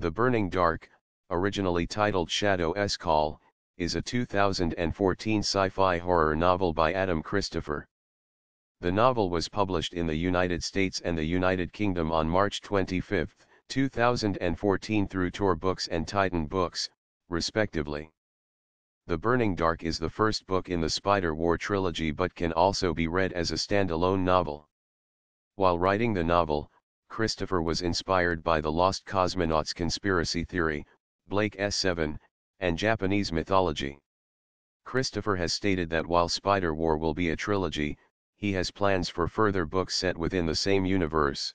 The Burning Dark, originally titled Shadow's Call, is a 2014 sci-fi horror novel by Adam Christopher. The novel was published in the United States and the United Kingdom on March 25, 2014 through Tor Books and Titan Books, respectively. The Burning Dark is the first book in the Spider-War trilogy but can also be read as a standalone novel. While writing the novel, Christopher was inspired by the Lost Cosmonauts conspiracy theory, Blake's 7, and Japanese mythology. Christopher has stated that while Spider-War will be a trilogy, he has plans for further books set within the same universe.